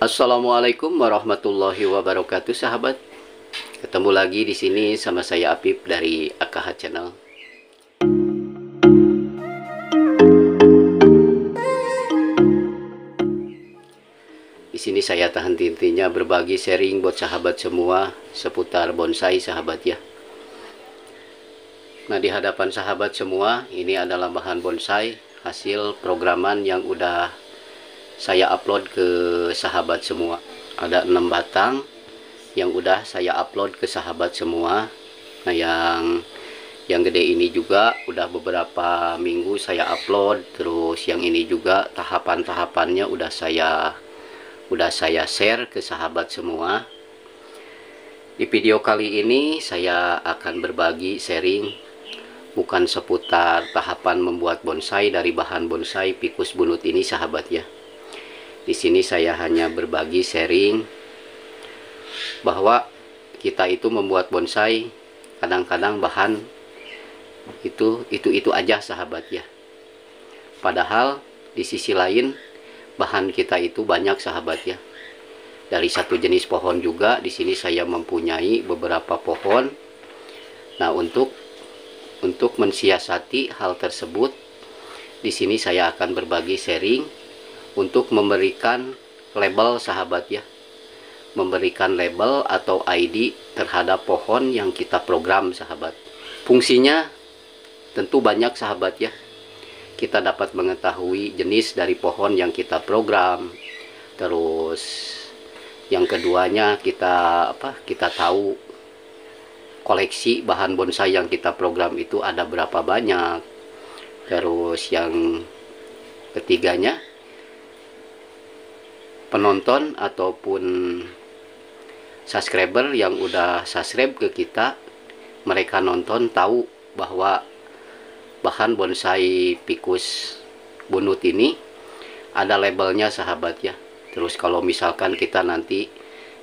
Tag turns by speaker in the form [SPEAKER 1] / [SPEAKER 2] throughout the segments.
[SPEAKER 1] Assalamualaikum warahmatullahi wabarakatuh sahabat. Ketemu lagi di sini sama saya Apip dari AKH Channel. Di sini saya tahan intinya berbagi sharing buat sahabat semua seputar bonsai sahabat ya. Nah di hadapan sahabat semua ini adalah bahan bonsai hasil programan yang udah saya upload ke sahabat semua. Ada enam batang yang udah saya upload ke sahabat semua. Nah yang yang gede ini juga udah beberapa minggu saya upload terus yang ini juga tahapan-tahapannya udah saya udah saya share ke sahabat semua di video kali ini saya akan berbagi sharing bukan seputar tahapan membuat bonsai dari bahan bonsai pikus bunut ini sahabat ya di sini saya hanya berbagi sharing bahwa kita itu membuat bonsai kadang-kadang bahan itu itu itu aja sahabat ya. Padahal di sisi lain bahan kita itu banyak sahabat ya. Dari satu jenis pohon juga di sini saya mempunyai beberapa pohon. Nah untuk untuk mensiasati hal tersebut di sini saya akan berbagi sharing untuk memberikan label sahabat ya. Memberikan label atau ID terhadap pohon yang kita program sahabat. Fungsinya tentu banyak sahabat ya. Kita dapat mengetahui jenis dari pohon yang kita program. Terus yang keduanya kita apa kita tahu koleksi bahan bonsai yang kita program itu ada berapa banyak. Terus yang ketiganya penonton ataupun subscriber yang udah subscribe ke kita mereka nonton tahu bahwa bahan bonsai pikus bunut ini ada labelnya sahabat ya. Terus kalau misalkan kita nanti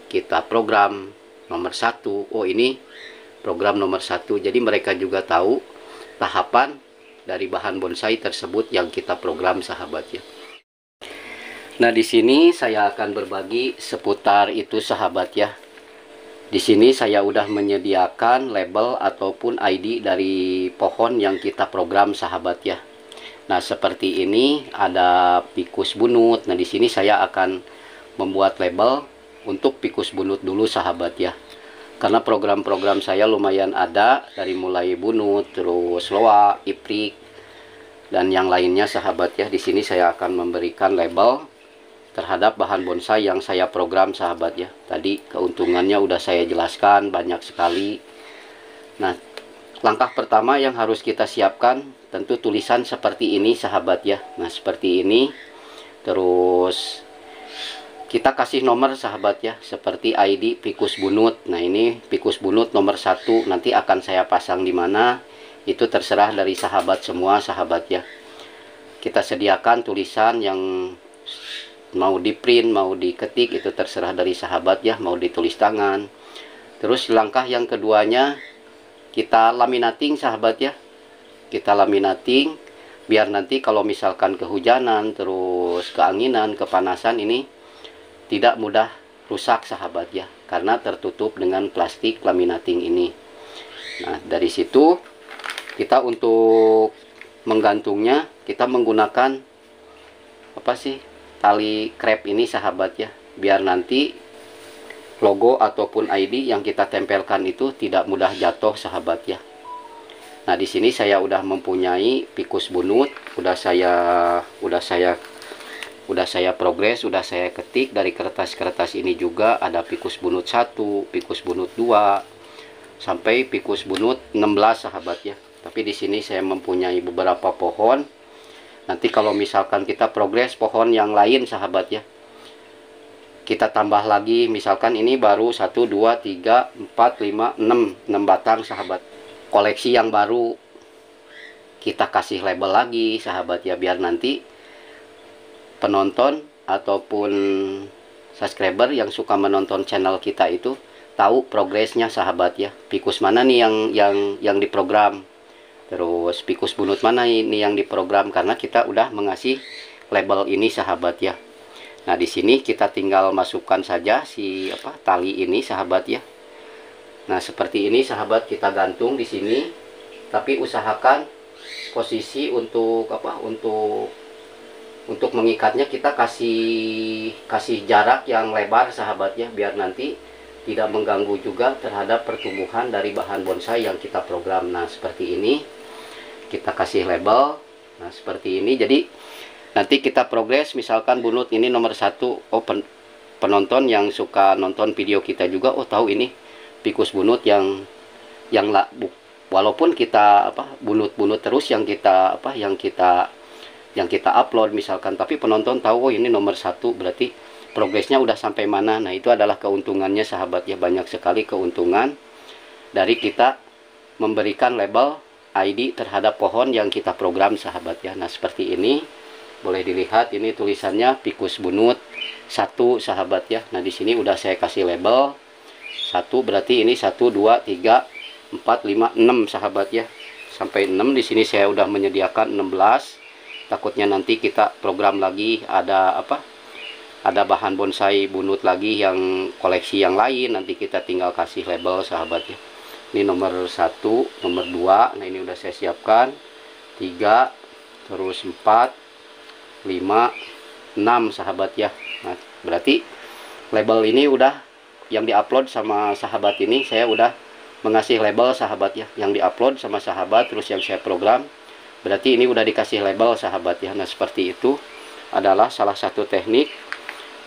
[SPEAKER 1] kita program nomor satu oh ini program nomor satu. Jadi mereka juga tahu tahapan dari bahan bonsai tersebut yang kita program sahabat ya nah di sini saya akan berbagi seputar itu sahabat ya di sini saya udah menyediakan label ataupun ID dari pohon yang kita program sahabat ya. Nah, seperti ini ada pikus bunut. Nah, di sini saya akan membuat label untuk pikus bunut dulu sahabat ya. Karena program-program saya lumayan ada dari mulai bunut, terus loa, iprik dan yang lainnya sahabat ya. Di sini saya akan memberikan label terhadap bahan bonsai yang saya program sahabat ya. Tadi keuntungannya udah saya jelaskan banyak sekali. Nah langkah pertama yang harus kita siapkan tentu tulisan seperti ini sahabat ya. Nah seperti ini. Terus kita kasih nomor sahabat ya seperti ID pikus bunut. Nah ini pikus bunut nomor satu nanti akan saya pasang di mana. Itu terserah dari sahabat semua sahabat ya. Kita sediakan tulisan yang mau di print mau diketik itu terserah dari sahabat ya mau ditulis tangan. Terus langkah yang keduanya kita laminating sahabat ya. Kita laminating biar nanti kalau misalkan kehujanan terus keanginan kepanasan ini tidak mudah rusak sahabat ya. Karena tertutup dengan plastik laminating ini. Nah dari situ kita untuk menggantungnya kita menggunakan apa sih tali krep ini sahabat ya. Biar nanti logo ataupun ID yang kita tempelkan itu tidak mudah jatuh sahabat ya. Nah di sini saya udah mempunyai pikus bunut udah saya udah saya udah saya progres udah saya ketik. Dari kertas-kertas ini juga ada pikus bunut satu pikus bunut dua sampai pikus bunut 16 sahabat ya. Tapi di sini saya mempunyai beberapa pohon nanti kalau misalkan kita progres pohon yang lain sahabat ya. Kita tambah lagi misalkan ini baru 1 2 3 4 5 6 6 batang sahabat. Koleksi yang baru. Kita kasih label lagi sahabat ya biar nanti penonton ataupun subscriber yang suka menonton channel kita itu tahu progresnya sahabat ya. Pikus mana nih yang yang yang diprogram terus pikus bunut mana ini yang diprogram karena kita udah mengasih label ini sahabat ya Nah, di sini kita tinggal masukkan saja si apa tali ini sahabat ya. Nah, seperti ini sahabat kita gantung di sini. Tapi usahakan posisi untuk apa? Untuk untuk mengikatnya kita kasih kasih jarak yang lebar sahabat ya biar nanti tidak mengganggu juga terhadap pertumbuhan dari bahan bonsai yang kita program. Nah, seperti ini. Kita kasih label. Nah, seperti ini. Jadi nanti kita progres. Misalkan bunut ini nomor satu. Oh pen, penonton yang suka nonton video kita juga. Oh tahu ini pikus bunut yang yang la, bu, walaupun kita apa bunut-bunut terus yang kita apa yang kita yang kita upload misalkan. Tapi penonton tahu oh ini nomor satu. Berarti progresnya udah sampai mana? Nah itu adalah keuntungannya sahabat ya banyak sekali keuntungan dari kita memberikan label ID terhadap pohon yang kita program sahabat ya. Nah seperti ini boleh dilihat ini tulisannya pikus bunut. Satu sahabat ya. Nah di sini udah saya kasih label. Satu berarti ini satu dua tiga empat lima enam sahabat ya. Sampai enam di sini saya udah menyediakan 16 takutnya nanti kita program lagi ada apa? Ada bahan bonsai bunut lagi yang koleksi yang lain nanti kita tinggal kasih label sahabat ya ini nomor satu nomor dua. Nah ini udah saya siapkan. Tiga terus empat 5 6 sahabat ya. Nah, berarti label ini udah yang diupload sama sahabat ini saya udah mengasih label sahabat ya. Yang diupload sama sahabat terus yang saya program. Berarti ini udah dikasih label sahabat ya. Nah seperti itu adalah salah satu teknik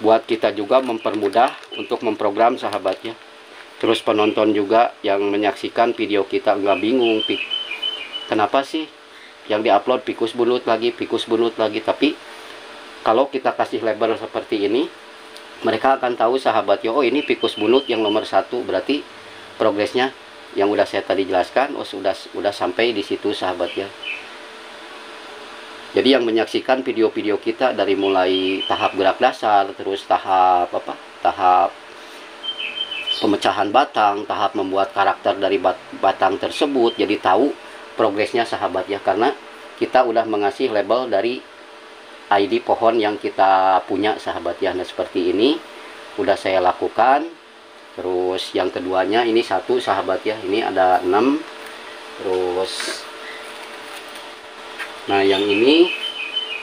[SPEAKER 1] buat kita juga mempermudah untuk memprogram sahabatnya terus penonton juga yang menyaksikan video kita nggak bingung kenapa sih yang diupload pikus bunut lagi pikus bunut lagi? Tapi kalau kita kasih label seperti ini mereka akan tahu sahabat yo oh ini pikus bunut yang nomor satu. Berarti progresnya yang udah saya tadi jelaskan oh sudah sudah sampai di situ sahabat ya jadi yang menyaksikan video-video kita dari mulai tahap gerak dasar terus tahap apa? Tahap pemecahan batang tahap membuat karakter dari batang tersebut jadi tahu progresnya sahabat ya karena kita udah mengasih label dari ID pohon yang kita punya sahabat ya nah seperti ini udah saya lakukan. Terus yang keduanya ini satu sahabat ya. Ini ada 6 terus nah yang ini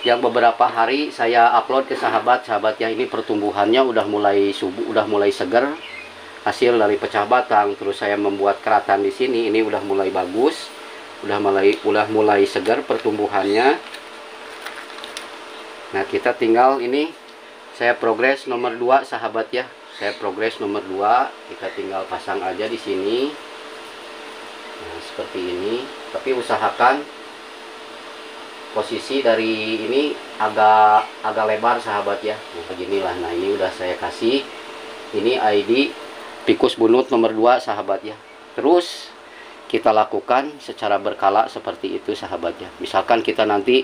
[SPEAKER 1] yang beberapa hari saya upload ke sahabat. Sahabat ya ini pertumbuhannya udah mulai subuh udah mulai segar hasil dari pecah batang terus saya membuat keratan di sini ini udah mulai bagus udah mulai udah mulai segar pertumbuhannya. Nah kita tinggal ini saya progres nomor 2 sahabat ya. Saya progres nomor 2 kita tinggal pasang aja di sini. Nah, seperti ini. Tapi usahakan posisi dari ini agak agak lebar sahabat ya. Nah, beginilah. Nah ini udah saya kasih. Ini ID pikus bunut nomor 2 sahabat ya terus kita lakukan secara berkala seperti itu sahabat ya misalkan kita nanti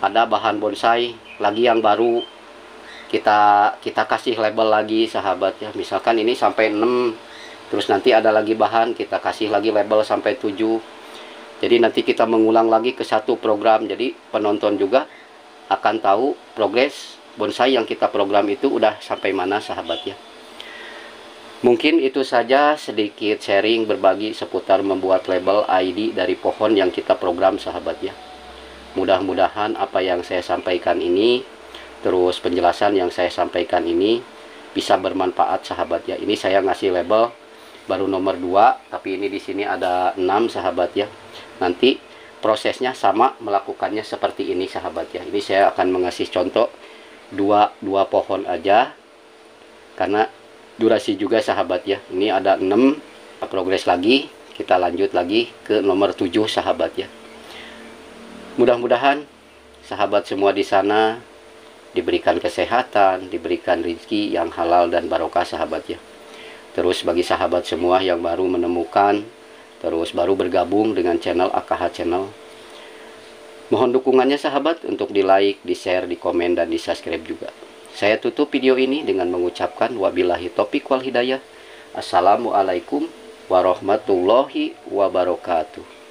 [SPEAKER 1] ada bahan bonsai lagi yang baru kita kita kasih label lagi sahabat ya misalkan ini sampai 6 terus nanti ada lagi bahan kita kasih lagi label sampai 7 jadi nanti kita mengulang lagi ke satu program. Jadi penonton juga akan tahu progres bonsai yang kita program itu udah sampai mana sahabat ya Mungkin itu saja sedikit sharing berbagi seputar membuat label ID dari pohon yang kita program sahabat ya. Mudah-mudahan apa yang saya sampaikan ini, terus penjelasan yang saya sampaikan ini bisa bermanfaat sahabat ya. Ini saya ngasih label baru nomor 2, tapi ini di sini ada 6 sahabat ya. Nanti prosesnya sama melakukannya seperti ini sahabat ya. Ini saya akan mengasih contoh dua dua pohon aja karena durasi juga sahabat ya. Ini ada 6 progres lagi, kita lanjut lagi ke nomor 7 sahabat ya. Mudah-mudahan sahabat semua di sana diberikan kesehatan, diberikan rezeki yang halal dan barokah sahabat ya. Terus bagi sahabat semua yang baru menemukan, terus baru bergabung dengan channel AKH Channel, mohon dukungannya sahabat untuk di like, di share, di komen, dan di subscribe juga. Saya tutup video ini dengan mengucapkan wabillahi topik wal hidayah. Assalamualaikum warahmatullahi wabarakatuh.